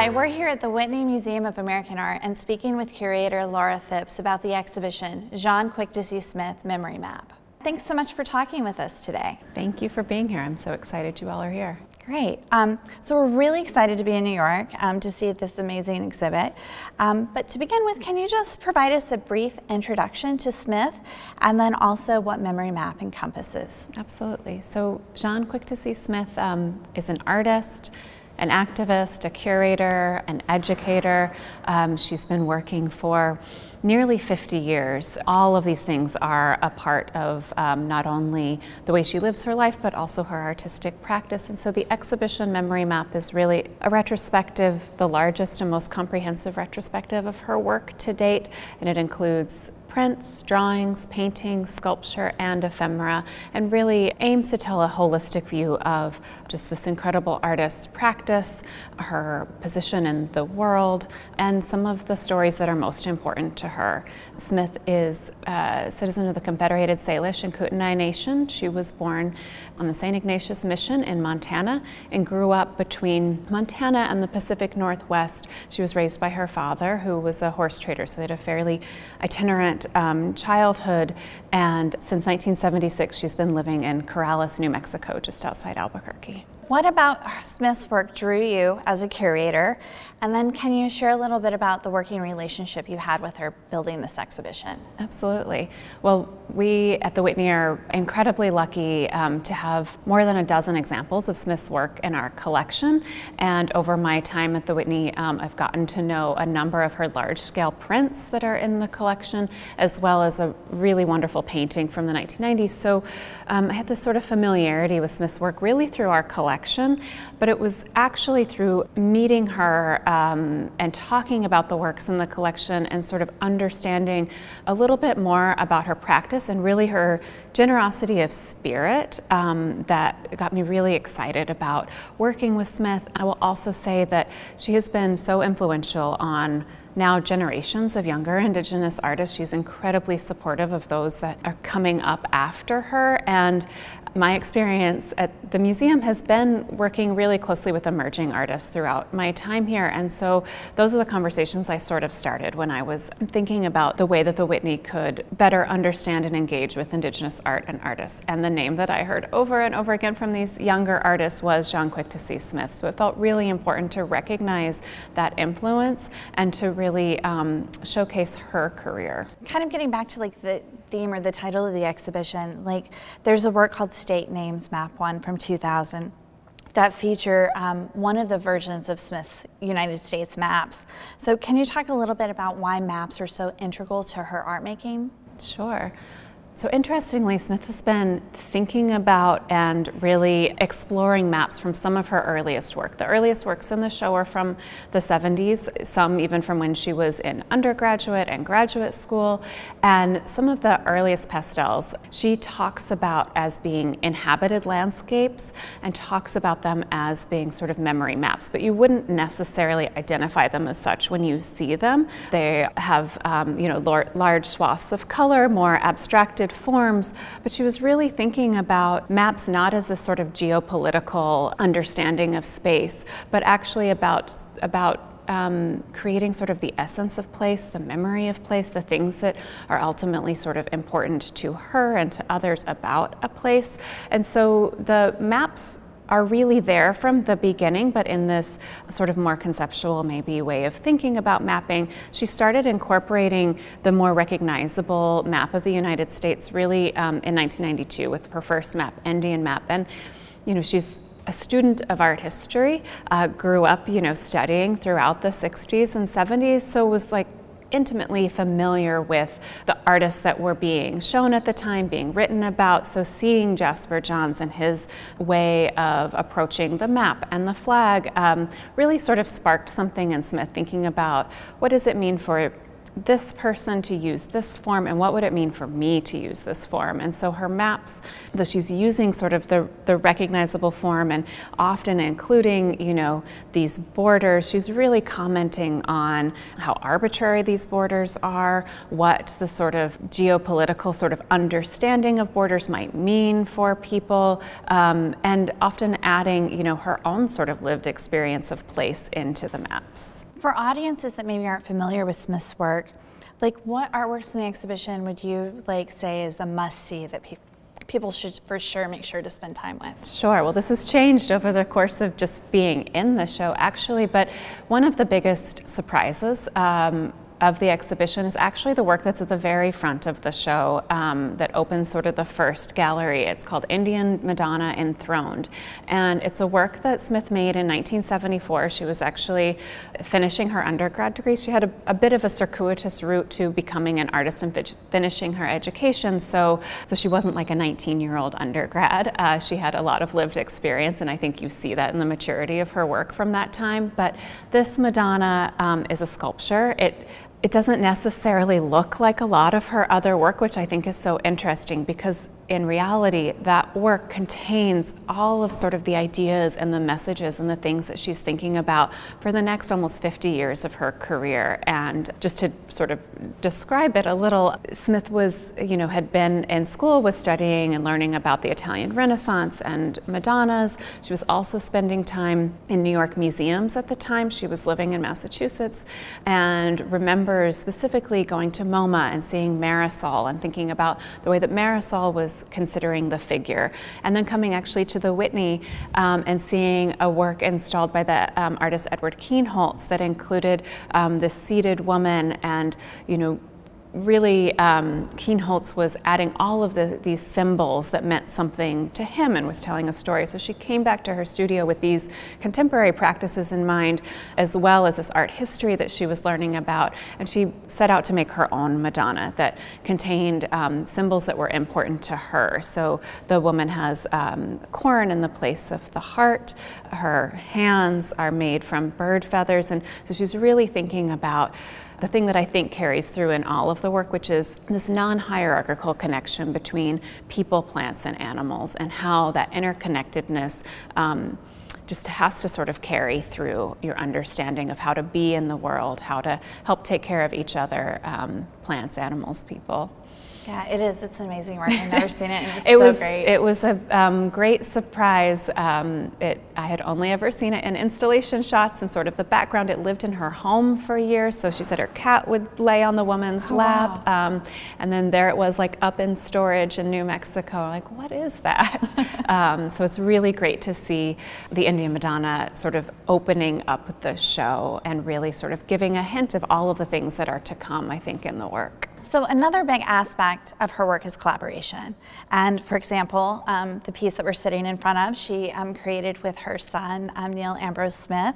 Hi, we're here at the Whitney Museum of American Art and speaking with curator Laura Phipps about the exhibition Jaune Quick to See Smith Memory Map. Thanks so much for talking with us today. Thank you for being here. I'm so excited you all are here. Great. Um, so we're really excited to be in New York um, to see this amazing exhibit. Um, but to begin with, can you just provide us a brief introduction to Smith and then also what Memory Map encompasses? Absolutely. So Jaune Quick to See Smith um, is an artist, an activist, a curator, an educator. Um, she's been working for nearly 50 years. All of these things are a part of um, not only the way she lives her life, but also her artistic practice. And so the exhibition Memory Map is really a retrospective, the largest and most comprehensive retrospective of her work to date. And it includes prints, drawings, paintings, sculpture, and ephemera, and really aims to tell a holistic view of just this incredible artist's practice, her position in the world, and some of the stories that are most important to her. Smith is a citizen of the Confederated Salish and Kootenai Nation. She was born on the St. Ignatius Mission in Montana and grew up between Montana and the Pacific Northwest. She was raised by her father, who was a horse trader, so they had a fairly itinerant um, childhood. And since 1976, she's been living in Corrales, New Mexico, just outside Albuquerque. What about Smith's work drew you as a curator? And then can you share a little bit about the working relationship you had with her building this exhibition? Absolutely. Well, we at the Whitney are incredibly lucky um, to have more than a dozen examples of Smith's work in our collection. And over my time at the Whitney, um, I've gotten to know a number of her large scale prints that are in the collection, as well as a really wonderful painting from the 1990s. So um, I had this sort of familiarity with Smith's work really through our collection collection, but it was actually through meeting her um, and talking about the works in the collection and sort of understanding a little bit more about her practice and really her generosity of spirit um, that got me really excited about working with Smith. I will also say that she has been so influential on now generations of younger Indigenous artists. She's incredibly supportive of those that are coming up after her. And my experience at the museum has been working really closely with emerging artists throughout my time here. And so those are the conversations I sort of started when I was thinking about the way that the Whitney could better understand and engage with Indigenous art and artists. And the name that I heard over and over again from these younger artists was Jaune Quick to See Smith. So it felt really important to recognize that influence and to really um, showcase her career. Kind of getting back to like the theme or the title of the exhibition, like there's a work called State Names Map 1 from 2000 that feature um, one of the versions of Smith's United States maps. So can you talk a little bit about why maps are so integral to her art making? Sure. So interestingly, Smith has been thinking about and really exploring maps from some of her earliest work. The earliest works in the show are from the 70s, some even from when she was in undergraduate and graduate school, and some of the earliest pastels she talks about as being inhabited landscapes and talks about them as being sort of memory maps, but you wouldn't necessarily identify them as such when you see them. They have, um, you know, large swaths of color, more abstracted forms, but she was really thinking about maps not as a sort of geopolitical understanding of space, but actually about, about um, creating sort of the essence of place, the memory of place, the things that are ultimately sort of important to her and to others about a place. And so the maps are really there from the beginning, but in this sort of more conceptual, maybe, way of thinking about mapping. She started incorporating the more recognizable map of the United States really um, in 1992 with her first map, Indian map. And, you know, she's a student of art history, uh, grew up, you know, studying throughout the 60s and 70s, so was like intimately familiar with the artists that were being shown at the time, being written about. So seeing Jasper Johns and his way of approaching the map and the flag um, really sort of sparked something in Smith thinking about what does it mean for this person to use this form and what would it mean for me to use this form? And so her maps, that she's using sort of the, the recognizable form and often including, you know, these borders, she's really commenting on how arbitrary these borders are, what the sort of geopolitical sort of understanding of borders might mean for people, um, and often adding, you know, her own sort of lived experience of place into the maps. For audiences that maybe aren't familiar with Smith's work, like what artworks in the exhibition would you like say is a must see that people people should for sure make sure to spend time with? Sure. Well, this has changed over the course of just being in the show, actually. But one of the biggest surprises um, of the exhibition is actually the work that's at the very front of the show um, that opens sort of the first gallery. It's called Indian Madonna Enthroned. And it's a work that Smith made in 1974. She was actually finishing her undergrad degree. She had a, a bit of a circuitous route to becoming an artist and finishing her education. So, so she wasn't like a 19 year old undergrad. Uh, she had a lot of lived experience, and I think you see that in the maturity of her work from that time. But this Madonna um, is a sculpture. It it doesn't necessarily look like a lot of her other work, which I think is so interesting because in reality, that work contains all of sort of the ideas and the messages and the things that she's thinking about for the next almost 50 years of her career. And just to sort of describe it a little, Smith was, you know, had been in school, was studying and learning about the Italian Renaissance and Madonnas. She was also spending time in New York museums at the time. She was living in Massachusetts and remembers specifically going to MoMA and seeing Marisol and thinking about the way that Marisol was considering the figure. And then coming actually to the Whitney um, and seeing a work installed by the um, artist Edward Kienholz that included um, this seated woman and, you know, really um, Kienholz was adding all of the, these symbols that meant something to him and was telling a story. So she came back to her studio with these contemporary practices in mind, as well as this art history that she was learning about. And she set out to make her own Madonna that contained um, symbols that were important to her. So the woman has um, corn in the place of the heart. Her hands are made from bird feathers. And so she's really thinking about the thing that I think carries through in all of the work, which is this non hierarchical connection between people, plants, and animals, and how that interconnectedness. Um, just has to sort of carry through your understanding of how to be in the world, how to help take care of each other, um, plants, animals, people. Yeah, it is. It's an amazing work. I've never seen it. it so was great. it was a um, great surprise. Um, it I had only ever seen it in installation shots and sort of the background. It lived in her home for years, so she said her cat would lay on the woman's oh, lap, wow. um, and then there it was like up in storage in New Mexico. Like what is that? Um, so it's really great to see the Indian Madonna sort of opening up the show and really sort of giving a hint of all of the things that are to come. I think in the work. So another big aspect of her work is collaboration. And for example, um, the piece that we're sitting in front of, she um, created with her son, um, Neil Ambrose Smith.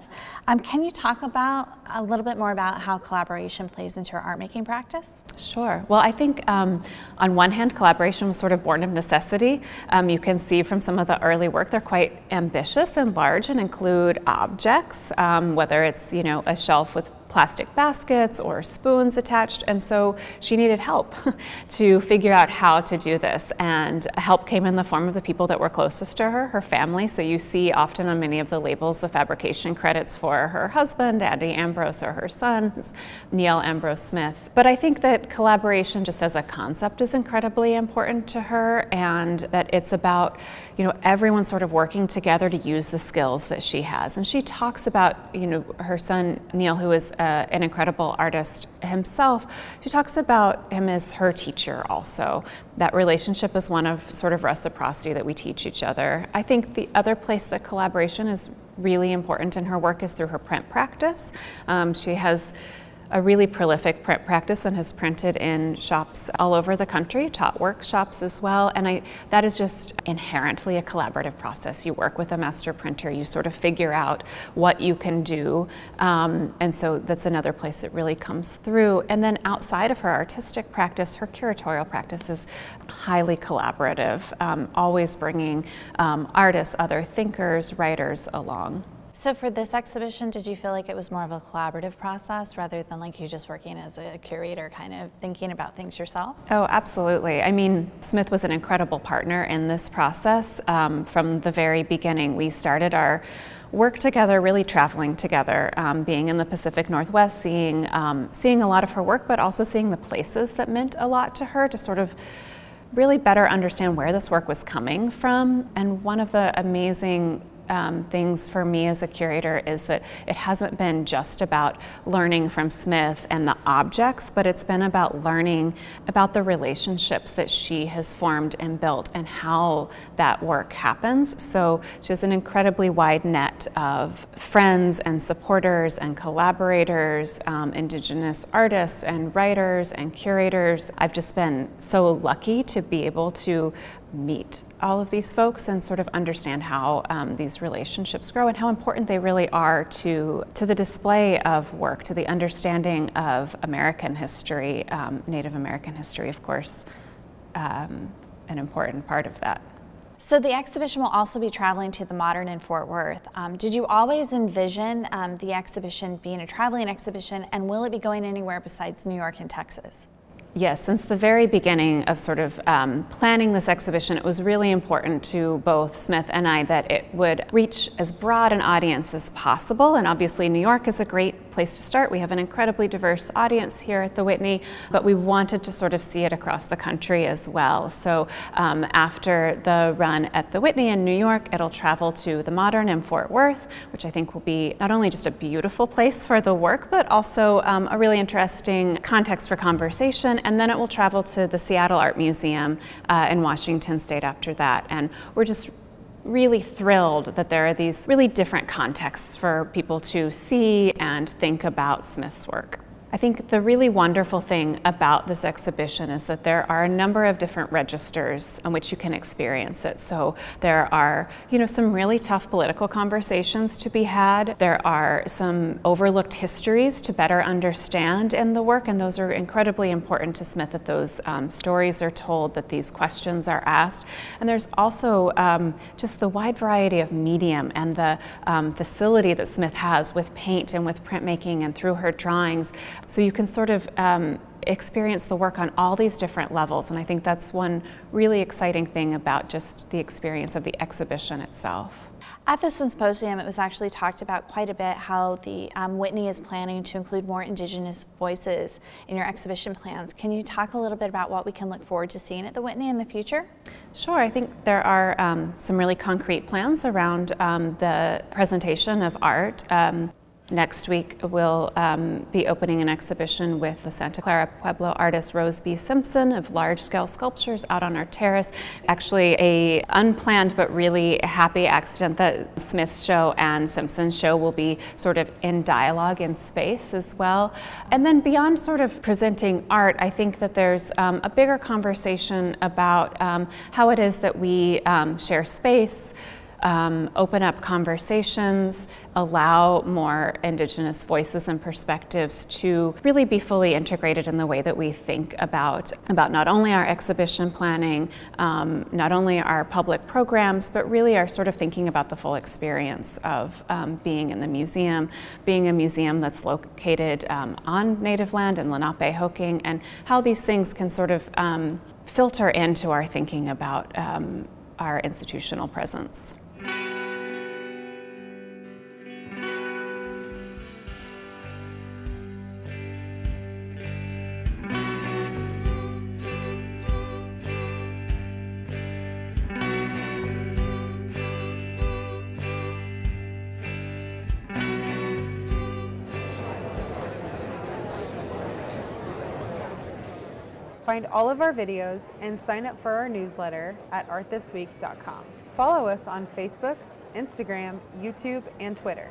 Um, can you talk about a little bit more about how collaboration plays into her art making practice? Sure. Well, I think um, on one hand, collaboration was sort of born of necessity. Um, you can see from some of the early work, they're quite ambitious and large and include objects, whether it's, you know, a shelf with plastic baskets or spoons attached, and so she needed help to figure out how to do this. And help came in the form of the people that were closest to her, her family. So you see often on many of the labels the fabrication credits for her husband, Andy Ambrose, or her sons, Neil Ambrose Smith. But I think that collaboration, just as a concept, is incredibly important to her, and that it's about you know everyone sort of working together to use the skills that she has. And she talks about you know her son Neil, who is uh, an incredible artist himself, she talks about him as her teacher also. That relationship is one of sort of reciprocity that we teach each other. I think the other place that collaboration is really important in her work is through her print practice. Um, she has a really prolific print practice and has printed in shops all over the country, taught workshops as well. And I, that is just inherently a collaborative process. You work with a master printer, you sort of figure out what you can do. Um, and so that's another place that really comes through. And then outside of her artistic practice, her curatorial practice is highly collaborative, um, always bringing um, artists, other thinkers, writers along. So for this exhibition, did you feel like it was more of a collaborative process rather than like you just working as a curator, kind of thinking about things yourself? Oh, absolutely. I mean, Smith was an incredible partner in this process um, from the very beginning. We started our work together, really traveling together, um, being in the Pacific Northwest, seeing um, seeing a lot of her work, but also seeing the places that meant a lot to her to sort of really better understand where this work was coming from. And one of the amazing um, things for me as a curator is that it hasn't been just about learning from Smith and the objects, but it's been about learning about the relationships that she has formed and built and how that work happens. So she has an incredibly wide net of friends and supporters and collaborators, um, Indigenous artists and writers and curators. I've just been so lucky to be able to meet all of these folks and sort of understand how um, these relationships grow and how important they really are to, to the display of work, to the understanding of American history, um, Native American history, of course, um, an important part of that. So the exhibition will also be traveling to the Modern in Fort Worth. Um, did you always envision um, the exhibition being a traveling exhibition and will it be going anywhere besides New York and Texas? Yes, since the very beginning of sort of um, planning this exhibition, it was really important to both Smith and I that it would reach as broad an audience as possible. And obviously, New York is a great place to start. We have an incredibly diverse audience here at the Whitney, but we wanted to sort of see it across the country as well. So um, after the run at the Whitney in New York, it'll travel to the Modern in Fort Worth, which I think will be not only just a beautiful place for the work, but also um, a really interesting context for conversation and then it will travel to the Seattle Art Museum uh, in Washington State after that. And we're just really thrilled that there are these really different contexts for people to see and think about Smith's work. I think the really wonderful thing about this exhibition is that there are a number of different registers on which you can experience it. So there are, you know, some really tough political conversations to be had. There are some overlooked histories to better understand in the work, and those are incredibly important to Smith that those um, stories are told, that these questions are asked. And there's also um, just the wide variety of medium and the um, facility that Smith has with paint and with printmaking and through her drawings so you can sort of um, experience the work on all these different levels, and I think that's one really exciting thing about just the experience of the exhibition itself. At the symposium, it was actually talked about quite a bit how the um, Whitney is planning to include more Indigenous voices in your exhibition plans. Can you talk a little bit about what we can look forward to seeing at the Whitney in the future? Sure, I think there are um, some really concrete plans around um, the presentation of art. Next week, we'll um, be opening an exhibition with the Santa Clara Pueblo artist Rose B. Simpson of large-scale sculptures out on our terrace. Actually, a unplanned but really happy accident that Smith's show and Simpson's show will be sort of in dialogue in space as well. And then beyond sort of presenting art, I think that there's um, a bigger conversation about um, how it is that we um, share space, um, open up conversations, allow more Indigenous voices and perspectives to really be fully integrated in the way that we think about, about not only our exhibition planning, um, not only our public programs, but really our sort of thinking about the full experience of um, being in the museum, being a museum that's located um, on native land in Lenapehoking, and how these things can sort of um, filter into our thinking about um, our institutional presence. Find all of our videos and sign up for our newsletter at artthisweek.com. Follow us on Facebook, Instagram, YouTube, and Twitter.